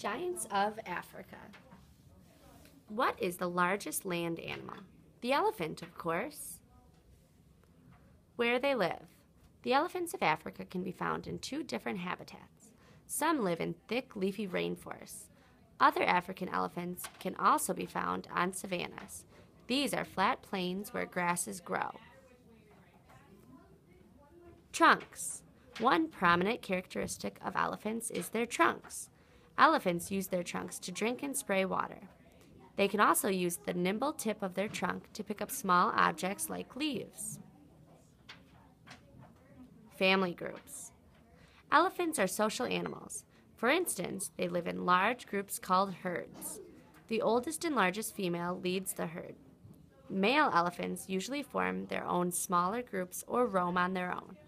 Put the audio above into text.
Giants of Africa. What is the largest land animal? The elephant, of course. Where they live. The elephants of Africa can be found in two different habitats. Some live in thick, leafy rainforests. Other African elephants can also be found on savannas. These are flat plains where grasses grow. Trunks. One prominent characteristic of elephants is their trunks. Elephants use their trunks to drink and spray water. They can also use the nimble tip of their trunk to pick up small objects like leaves. Family groups. Elephants are social animals. For instance, they live in large groups called herds. The oldest and largest female leads the herd. Male elephants usually form their own smaller groups or roam on their own.